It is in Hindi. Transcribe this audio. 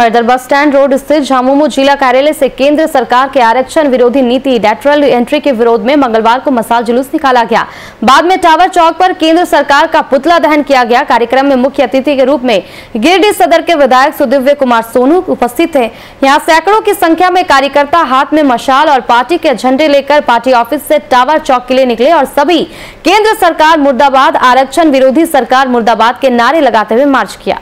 हरिदर बस स्टैंड रोड स्थित झामुमो जिला कार्यालय से केंद्र सरकार के आरक्षण विरोधी नीति लेटरल एंट्री के विरोध में मंगलवार को मसाल जुलूस निकाला गया। बाद में टावर चौक पर केंद्र सरकार का पुतला दहन किया गया। कार्यक्रम में मुख्य अतिथि के रूप में गिरडीह सदर के विधायक सुदिव्य कुमार सोनू उपस्थित थे। यहाँ सैकड़ों की संख्या में कार्यकर्ता हाथ में मशाल और पार्टी के झंडे लेकर पार्टी ऑफ़िस से टावर चौक के लिए निकले और सभी केंद्र सरकार मुर्दाबाद, आरक्षण विरोधी सरकार मुर्दाबाद के नारे लगाते हुए मार्च किया।